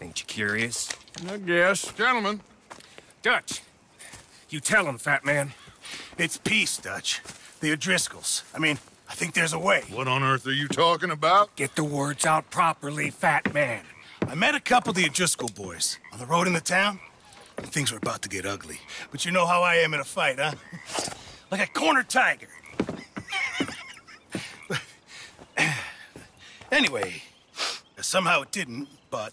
Ain't you curious? I guess. Gentlemen. Dutch, you tell him, fat man. It's peace, Dutch. The O'Driscolls. I mean, I think there's a way. What on earth are you talking about? Get the words out properly, fat man. I met a couple of the O'Driscoll boys on the road in the town. And things were about to get ugly. But you know how I am in a fight, huh? like a corner tiger. anyway, somehow it didn't, but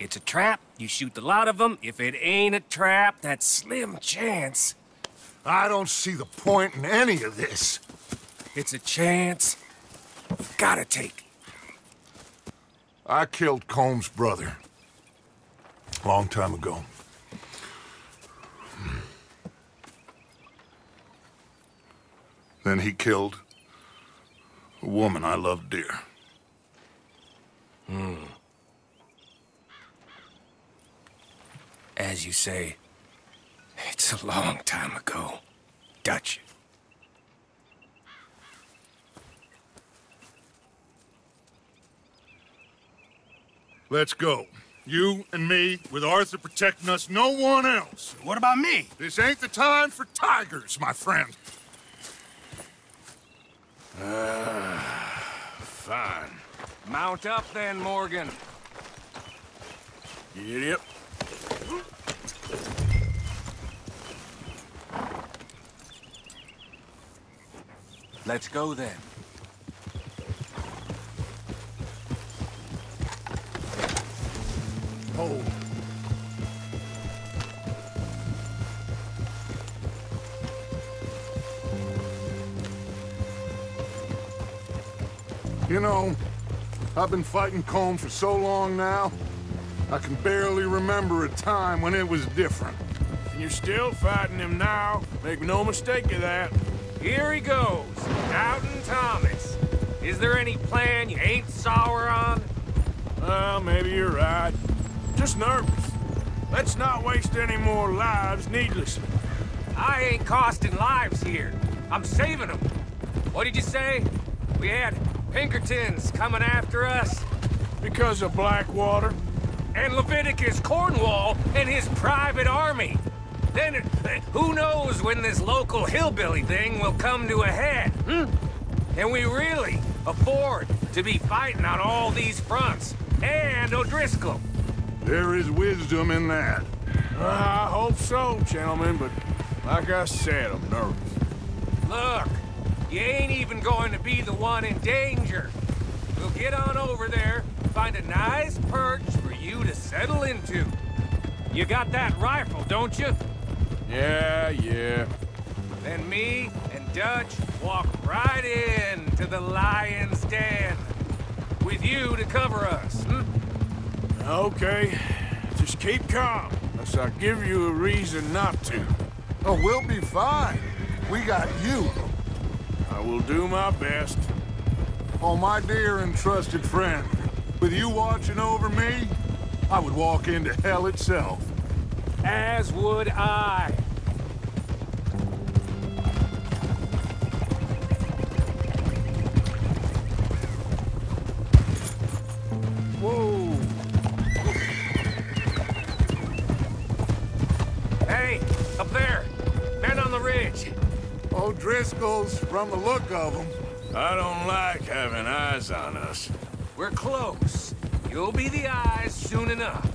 It's a trap, you shoot the lot of them. If it ain't a trap, that's slim chance. I don't see the point in any of this. It's a chance. Gotta take. I killed Colm's brother. Long time ago. Then he killed a woman I loved dear. Hmm. As you say, it's a long time ago. Dutch. Let's go. You and me, with Arthur protecting us, no one else. What about me? This ain't the time for tigers, my friend. Ah, fine. Mount up then, Morgan. Yep. Let's go then. Oh. You know, I've been fighting Colm for so long now, I can barely remember a time when it was different. And you're still fighting him now. Make no mistake of that. Here he goes, Doubting Thomas. Is there any plan you ain't sour on? Well, maybe you're right. Just nervous. Let's not waste any more lives needlessly. I ain't costing lives here. I'm saving them. What did you say? We had Pinkertons coming after us? Because of Blackwater? And Leviticus Cornwall and his private army. Then, who knows when this local hillbilly thing will come to a head, hmm? Can we really afford to be fighting on all these fronts? And O'Driscoll? There is wisdom in that. Uh, I hope so, gentlemen, but like I said, I'm nervous. Look, you ain't even going to be the one in danger. We'll get on over there, find a nice perch for you to settle into. You got that rifle, don't you? Yeah, yeah. Then me and Dutch walk right in to the lion's den. With you to cover us, hmm? Okay. Just keep calm, unless I give you a reason not to. Oh, we'll be fine. We got you. I will do my best. Oh, my dear and trusted friend. With you watching over me, I would walk into hell itself. As would I. Whoa. Hey, up there. Men on the ridge. O'Driscoll's, from the look of them. I don't like having eyes on us. We're close. You'll be the eyes soon enough.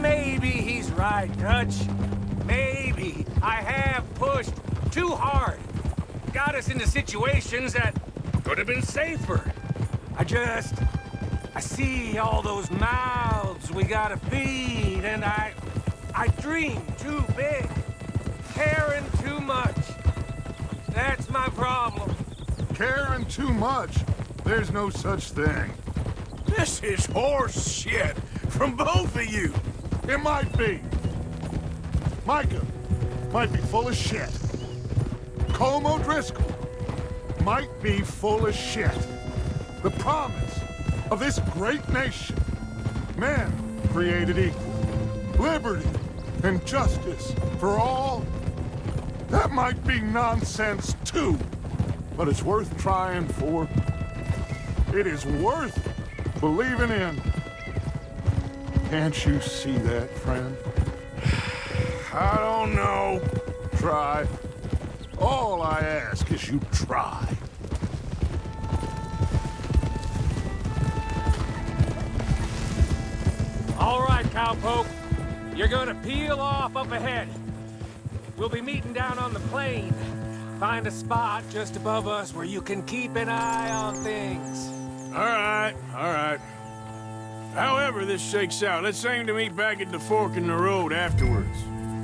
Maybe he's right, Dutch. Maybe I have pushed too hard. Got us into situations that could have been safer. I just... I see all those mouths we gotta feed, and I... I dream too big. Caring too much. That's my problem. Caring too much? There's no such thing. This is horse shit from both of you. It might be. Micah might be full of shit. Colm O'Driscoll might be full of shit. The promise of this great nation. Man created equal. Liberty and justice for all. That might be nonsense too. But it's worth trying for. It is worth believing in. Can't you see that, friend? I don't know. Try. All I ask is you try. All right, cowpoke. You're gonna peel off up ahead. We'll be meeting down on the plain. Find a spot just above us where you can keep an eye on things. All right, all right. However this shakes out, let's aim to meet back at the fork in the road afterwards.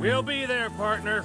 We'll be there, partner.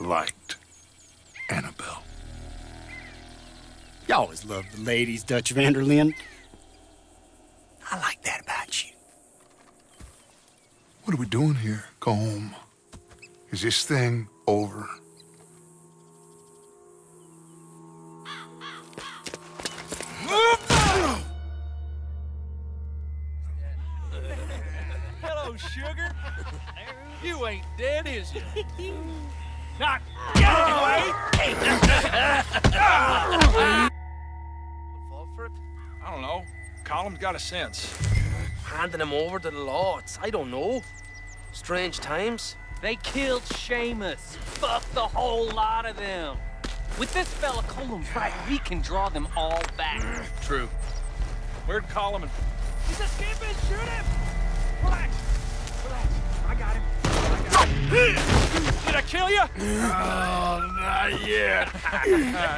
liked Annabelle. You always loved the ladies, Dutch van der Linde. I like that about you. What are we doing here, Colm. Is this thing over? Hello, sugar. You ain't dead, is you? Not anyway! Fall for it? I don't know. Colm's got a sense. handing him over to the lords. I don't know. Strange times. They killed Seamus. Fuck the whole lot of them. With this fella Colm right, we can draw them all back. True. Where'd Colm and... He's escaping! Shoot him! Did I kill you? Oh, not yet.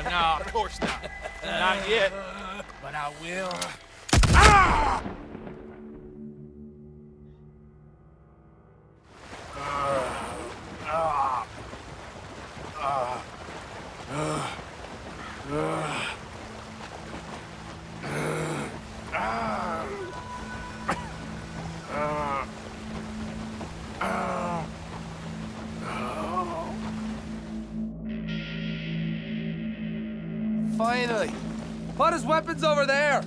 No, of course not. Not yet. But I will. Ah! Finally. Put his weapons over there!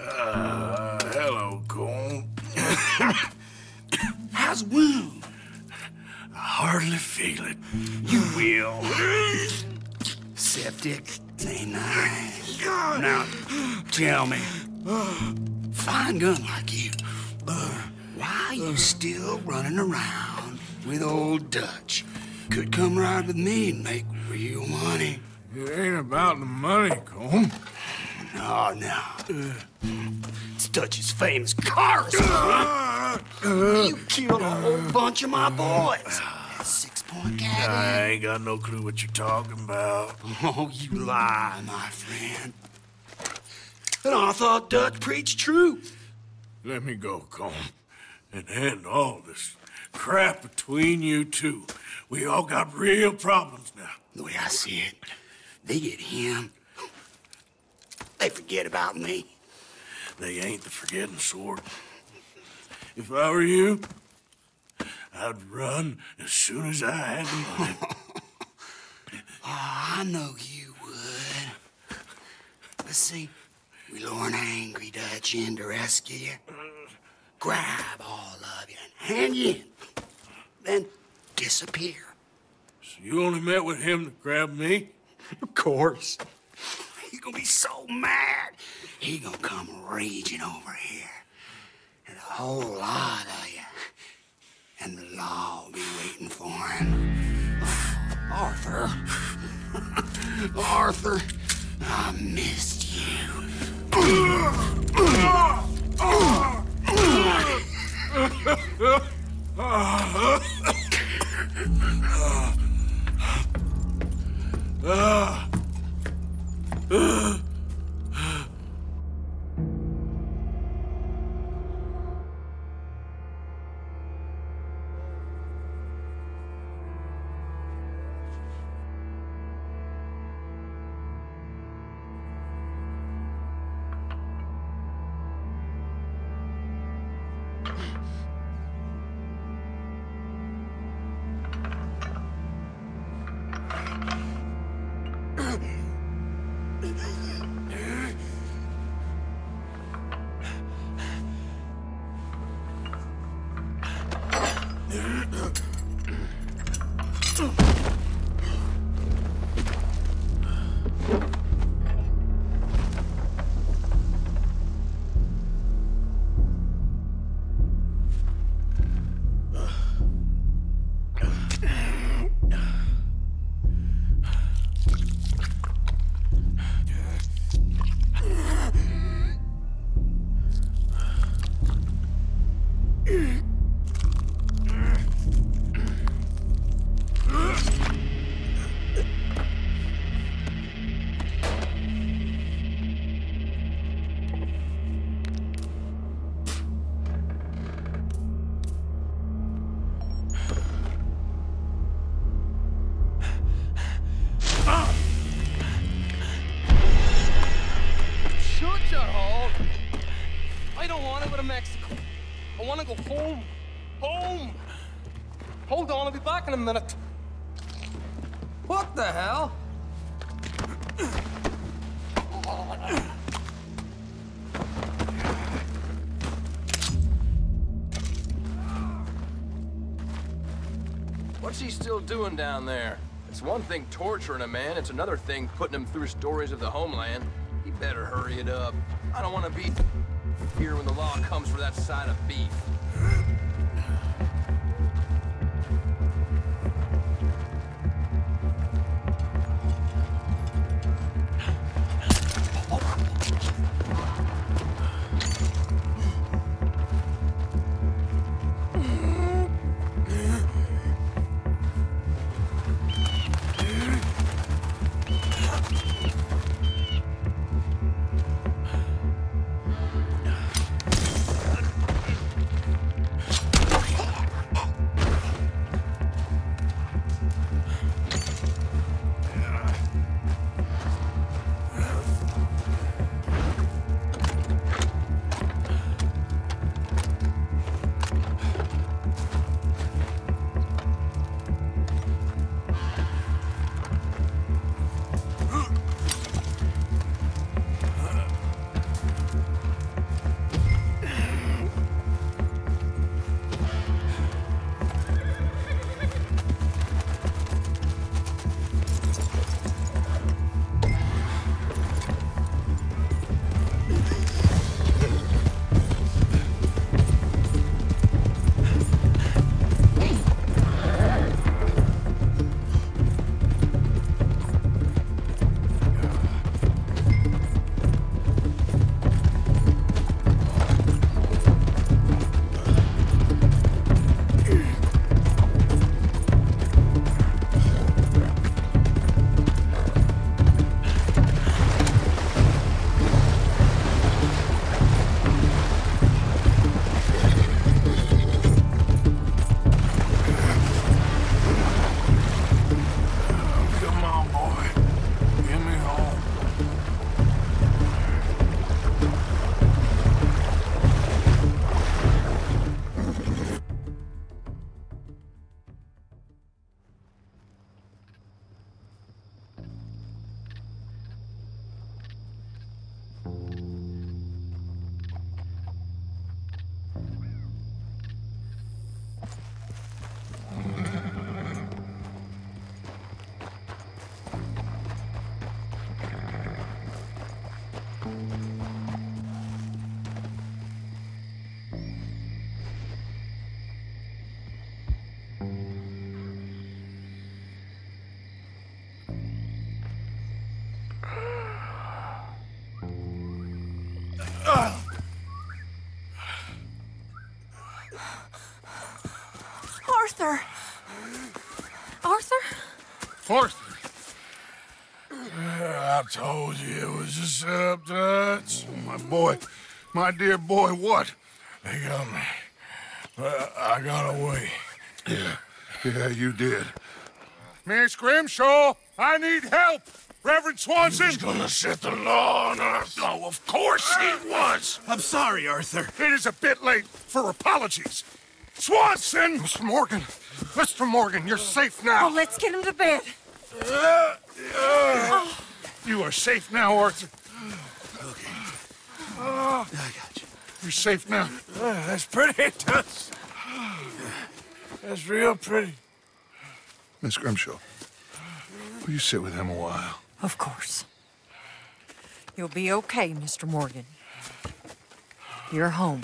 Uh, hello, Colm. How's wound? I hardly feel it. You will. Septic. Ain't nice. Now, tell me, fine gun like you, why are you still running around with old Dutch? Could come ride with me and make real money. It ain't about the money, Colm. Ah, no, no. It's Dutch's famous cars. you killed a whole bunch of my boys. Six point I ain't got no clue what you're talking about. Oh, you lie, my friend. And I thought Dutch preached truth. Let me go, Colm. And end all this crap between you two. We all got real problems now. The way I see it, they get him. They forget about me. They ain't the forgetting sort. If I were you, I'd run as soon as I had the money. Oh, I know you would. But see, we lure an angry Dutch in to rescue you. Grab all of you and hand you in. Then disappear. So you only met with him to grab me? Of course. Gonna be so mad. He gonna come raging over here. And a whole lot of you. And the law will be waiting for him. Arthur. Arthur, I missed you. Hold on, I'll be back in a minute. What the hell? What's he still doing down there? It's one thing torturing a man, it's another thing putting him through stories of the homeland. He better hurry it up. I don't want to be here when the law comes for that side of beef. Arthur! Arthur? Forster! Uh, I told you it was a subtouch. My boy, my dear boy, what? They got me. But I got away. Yeah, yeah, you did. Miss Grimshaw, I need help. Reverend Swanson. He's gonna set the law on us. Oh, of course he was. I'm sorry, Arthur. It is a bit late for apologies. Swanson! Mr. Morgan, Mr. Morgan, you're safe now. Oh, let's get him to bed. Uh, uh, You are safe now, Arthur. Okay. Uh, I got you. You're safe now. that's pretty, Tuss. That's real pretty. Miss Grimshaw, will you sit with him a while? Of course. You'll be okay, Mr. Morgan. You're home.